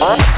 What?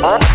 What?